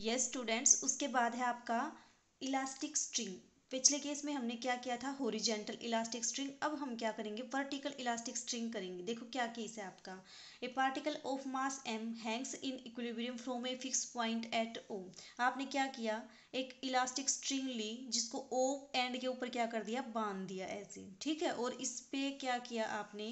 Yes yes, students उसके बाद है आपका इलास्टिक स्ट्रिंग पिछले केस में हमने क्या किया था? होरिजेंटल इलास्टिक स्ट्रिंग अब हम क्या करेंगे? वर्टिकल इलास्टिक स्ट्रिंग करेंगे. देखो क्या केस है आपका. A particle of mass m hangs in equilibrium from a fix point at O आपने क्या किया? एक इलास्टिक स्ट्रिंग ली जिसको ओ एंड के ऊपर क्या कर दिया? बाँध दिया ऐसे. ठीक है? और इस पे क्या किया आपने?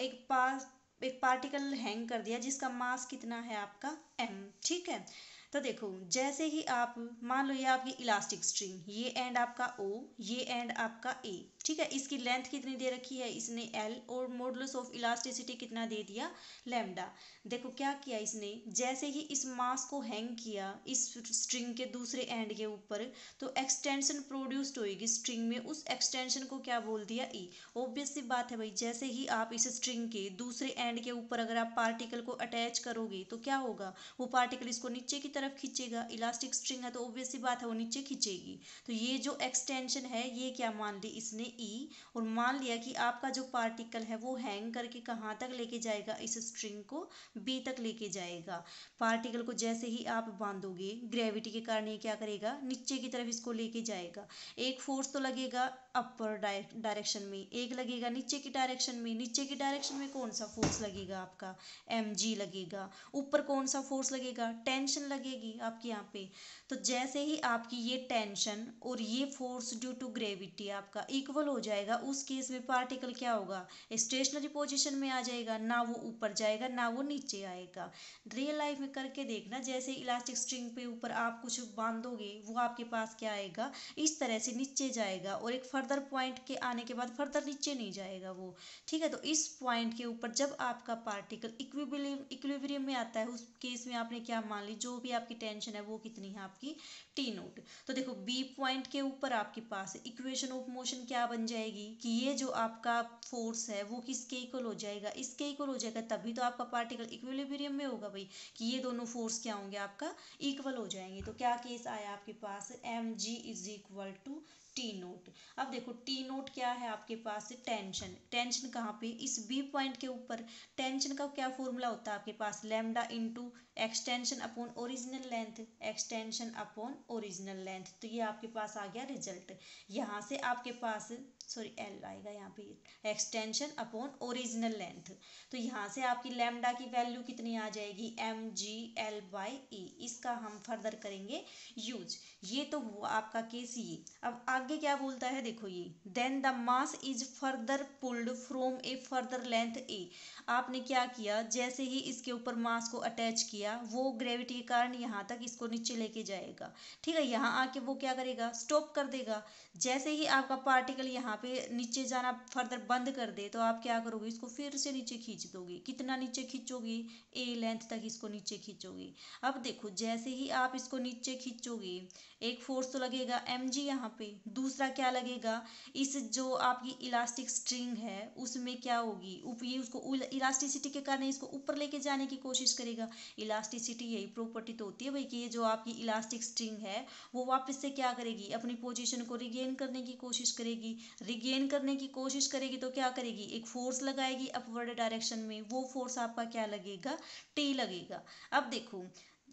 एक पास एक पार्टिकल हैंग कर दिया जिसका मास कितना है आपका? एम ठीक है? तो देखो, जैसे ही आप, मान लो ये आपकी इलास्टिक स्ट्रिंग ये एंड आपका ओ ये एंड आपका ए ठीक है, इसकी लेंथ कितनी दे रखी है इसने एल और मॉडुलस ऑफ़ इलास्टिसिटी कितना दे दिया? लेमडा देखो क्या किया इसने? जैसे ही इस मास को हैंग किया, इस स्ट्रिंग के दूसरे एंड के ऊपर तो एक्सटेंशन प्रोड्यूस्ड होएगी स्ट्रिंग में। उस एक्सटेंशन को क्या बोल दिया? ई e. ऑब्वियस सी बात है भाई, जैसे ही आप इस स्ट्रिंग के दूसरे एंड के ऊपर अगर आप पार्टिकल को अटैच करोगे तो क्या होगा? वो पार्टिकल इसको नीचे की तरफ़ खींचेगा। इलास्टिक स्ट्रिंग है तो ऑब्वियस सी बात है, वो नीचे खींचेगी। तो ये जो एक्सटेंशन है, ये क्या मान ली इसने? ई e, और मान लिया कि आपका जो पार्टिकल है वो हैंग करके कहाँ तक लेके जाएगा? इस स्ट्रिंग को बी तक लेके जाएगा। पार्टिकल को जैसे ही आप बांधोगे ग्रेविटी के कारण ये क्या करेगा? नीचे की तरफ़ इसको लेके जाएगा। एक फोर्स तो लगेगा अपर डायरेक्शन में। एक लगेगा नीचे की डायरेक्शन में। नीचे की डायरेक्शन में कौन सा फोर्स लगेगा आपका? एम जी लगेगा। ऊपर कौन सा फोर्स लगेगा? टेंशन लगेगी आपके यहाँ पे। तो जैसे ही आपकी ये टेंशन और ये फोर्स ड्यू टू ग्रेविटी आपका इक्वल हो जाएगा, उस केस में पार्टिकल क्या होगा? स्टेशनरी पोजिशन में आ जाएगा, ना वो ऊपर जाएगा, ना वो नीचे आएगा। रियल लाइफ में करके देखना, जैसे इलास्टिक स्ट्रिंग पे ऊपर आप कुछ बांधोगे, वो आपके पास क्या आएगा? इस तरह से नीचे जाएगा और एक फर्दर पॉइंट के आने के बाद फर्दर नीचे नहीं जाएगा वो। ठीक है तो इस पॉइंट के ऊपर जब आपका पार्टिकल इक्विबिलियम इक्विलिब्रियम में आता है, उस केस में आपने क्या मान ली? जो भी आपकी टेंशन है, वो कितनी है आपकी? T nought. तो देखो बी पॉइंट के ऊपर आपके पास इक्वेशन ऑफ़ मोशन क्या बन जाएगी कि ये जो आपका फोर्स है, वो किसके इक्वल हो जाएगा? इसके इक्वल हो जाएगा, तभी तो आपका पार्टिकल इक्विलिब्रियम में होगा भाई, कि ये दोनों फोर्स क्या होंगे, आपका इक्वल हो जाएँगे। तो क्या केस आया आपके पास? M g is equal to T nought अब देखो टी नोट क्या है आपके पास? टेंशन टेंशन कहाँ पे? इस बी पॉइंट के ऊपर. टेंशन का क्या फॉर्मूला होता है आपके पास? Lambda into extension upon original length extension upon original length तो ये आपके पास आ गया रिज़ल्ट यहाँ से आपके पास सॉरी एल आएगा यहाँ पे. एक्सटेंशन अपॉन ओरिजिनल लेंथ तो यहाँ से आपकी लेमडा की वैल्यू कितनी आ जाएगी? M g l by e इसका हम फर्दर करेंगे यूज़ ये तो हुआ आपका केस ये. अब आगे क्या बोलता है, देखो ये। Then the mass is further pulled from a further length a आपने क्या किया, जैसे ही इसके ऊपर मास को अटैच किया, वो ग्रेविटी के कारण यहाँ तक इसको नीचे लेके जाएगा। ठीक है, यहाँ आके वो क्या करेगा स्टॉप कर देगा। जैसे ही आपका पार्टिकल यहाँ पे नीचे जाना फर्दर बंद कर दे तो आप क्या करोगे, इसको फिर से नीचे खींच दोगे। कितना नीचे खींचोगे ए लेंथ तक इसको नीचे खींचोगे। अब देखो, जैसे ही आप इसको नीचे खींचोगे, एक फोर्स तो लगेगा एम जी यहाँ पे दूसरा क्या लगेगा? इस जो आपकी इलास्टिक स्ट्रिंग है, उसमें क्या होगी? ये उसको इलास्टिसिटी के कारण इसको ऊपर लेके जाने की कोशिश करेगा। इलास्टिसिटी यही प्रॉपर्टी तो होती है भाई कि ये जो आपकी इलास्टिक स्ट्रिंग है, वो वापस से क्या करेगी? अपनी पोजिशन को रिगेन करने की कोशिश करेगी। रिगेन करने की कोशिश करेगी तो क्या करेगी? एक फोर्स लगाएगी अपवर्ड डायरेक्शन में। वो फोर्स आपका क्या लगेगा? टी लगेगा। अब देखो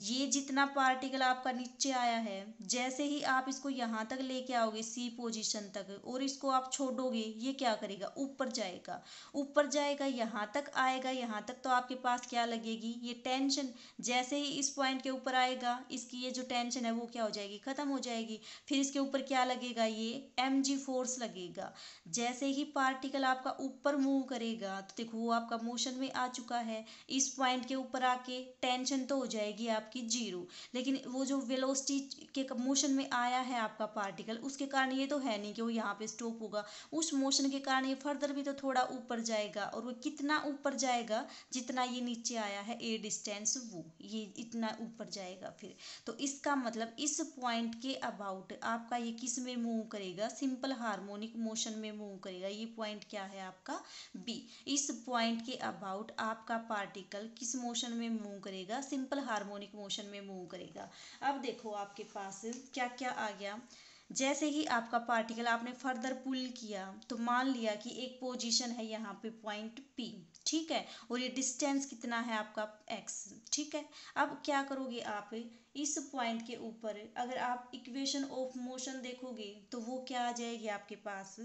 ये जितना पार्टिकल आपका नीचे आया है, जैसे ही आप इसको यहाँ तक लेके आओगे सी पोजीशन तक, और इसको आप छोड़ोगे, ये क्या करेगा? ऊपर जाएगा। ऊपर जाएगा, यहाँ तक आएगा, यहाँ तक तो आपके पास क्या लगेगी? ये टेंशन जैसे ही इस पॉइंट के ऊपर आएगा, इसकी ये जो टेंशन है, वो क्या हो जाएगी? ख़त्म हो जाएगी। फिर इसके ऊपर क्या लगेगा? ये एम जी फोर्स लगेगा। जैसे ही पार्टिकल आपका ऊपर मूव करेगा तो देखो, वो आपका मोशन में आ चुका है। इस पॉइंट के ऊपर आके टेंशन तो हो जाएगी आप आपकी ज़ीरो। लेकिन वो जो वेलोसिटी के मोशन में आया है आपका पार्टिकल उसके कारण ये तो है नहीं कि वो यहाँ पे स्टॉप होगा। उस मोशन के कारण ये फर्दर भी तो थोड़ा ऊपर जाएगा और वो कितना ऊपर जाएगा, जितना ये नीचे आया है ए डिस्टेंस वो, ये इतना ऊपर जाएगा फिर। तो इसका मतलब इस पॉइंट के अबाउट आपका ये किसमें मूव करेगा? सिंपल हार्मोनिक मोशन में मूव करेगा। ये पॉइंट क्या है आपका? बी इस पॉइंट के अबाउट आपका पार्टिकल किस मोशन में मूव करेगा? सिंपल हार्मोनिक मोशन में मूव करेगा। अब देखो आपके पास क्या क्या आ गया। जैसे ही आपका पार्टिकल आपने फर्दर पुल किया तो मान लिया कि एक पोजीशन है यहाँ पे पॉइंट पी ठीक है? और ये डिस्टेंस कितना है आपका एक्स ठीक है? अब क्या करोगे आप? इस पॉइंट के ऊपर अगर आप इक्वेशन ऑफ़ मोशन देखोगे तो वो क्या आ जाएगी आपके पास?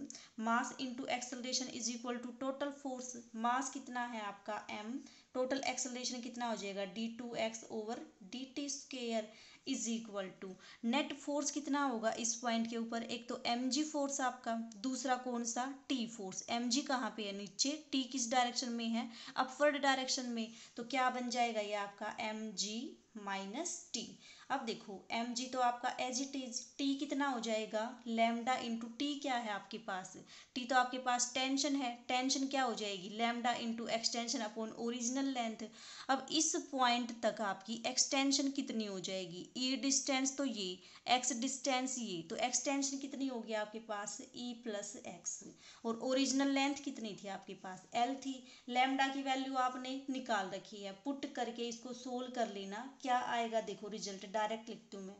Mass into acceleration is equal to total force mass कितना है आपका? एम टोटल एक्सलेशन कितना हो जाएगा? D two x over d t square is equal to net force कितना होगा इस पॉइंट के ऊपर? एक तो एम जी फोर्स आपका, दूसरा कौन सा? टी फोर्स एम जी कहाँ पे है? नीचे. टी किस डायरेक्शन में है? अपवर्ड डायरेक्शन में. तो क्या बन जाएगा ये आपका? एम जी माइनस टी अब देखो एम जी तो आपका एज इट इज़ टी कितना हो जाएगा? लेमडा इंटू टी क्या है आपके पास? टी तो आपके पास टेंशन है। टेंशन क्या हो जाएगी? Lambda into extension upon original length अब इस पॉइंट तक आपकी एक्सटेंशन कितनी हो जाएगी? ई e डिस्टेंस तो ये एक्स डिस्टेंस ये। तो एक्सटेंशन कितनी होगी आपके पास? ई प्लस एक्स और ओरिजिनल लेंथ कितनी थी आपके पास? एल थी। लेमडा की वैल्यू आपने निकाल रखी है। पुट करके इसको सोल्व कर लेना। क्या आएगा? देखो रिज़ल्ट डायरेक्ट लिखती हूँ मैं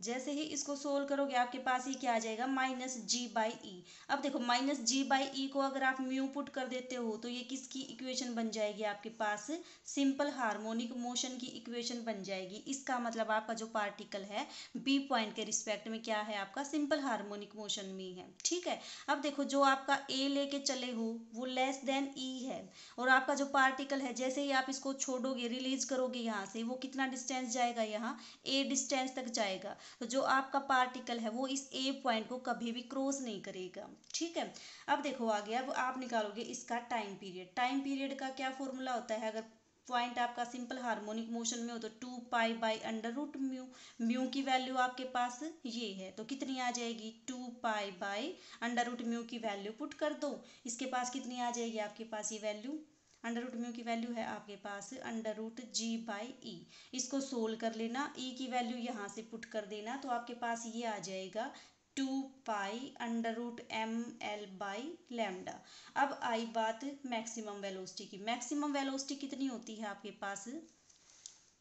जैसे ही इसको सोल्व करोगे, आपके पास ये क्या आ जाएगा? माइनस जी बाई ई अब देखो, माइनस जी बाई ई को अगर आप म्यू पुट कर देते हो तो ये किसकी इक्वेशन बन जाएगी आपके पास? सिंपल हार्मोनिक मोशन की इक्वेशन बन जाएगी। इसका मतलब आपका जो पार्टिकल है बी पॉइंट के रिस्पेक्ट में क्या है आपका? सिंपल हार्मोनिक मोशन में है ठीक है? अब देखो, जो आपका ए लेके चले हो, वो लेस देन ई है। और आपका जो पार्टिकल है, जैसे ही आप इसको छोड़ोगे रिलीज़ करोगे यहाँ से, वो कितना डिस्टेंस जाएगा यहाँ? ए डिस्टेंस तक जाएगा। तो जो आपका पार्टिकल है वो इस ए पॉइंट को कभी भी क्रॉस नहीं करेगा। ठीक है? अब देखो आगे, अब आप निकालोगे इसका टाइम पीरियड टाइम पीरियड का क्या फॉर्मूला होता है? अगर पॉइंट आपका सिंपल हार्मोनिक मोशन में हो तो two pi by under root mu mu की वैल्यू आपके पास ये है। तो कितनी आ जाएगी? Two pi by under root mu की वैल्यू पुट कर दो। इसके पास कितनी आ जाएगी? आपके पास ये वैल्यू अंडर रूट म्यू की वैल्यू है आपके पास, under root g by e इसको सोल्व कर लेना ई e की वैल्यू यहाँ से पुट कर देना तो आपके पास ये आ जाएगा two pi under root m l by lambda अब आई बात मैक्सिमम वेलोसिटी की। मैक्सिमम वेलोसिटी कितनी होती है आपके पास?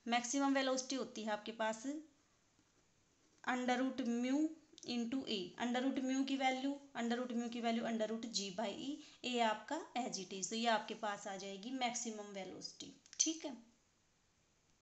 मैक्सिमम वेलोसिटी होती है आपके पास under root mu into a under root mu की वैल्यू अंडर रूट म्यू की value under root g by e a आपका एज इट इज़ तो ये आपके पास आ जाएगी मैक्सिमम वेलोसिटी ठीक है?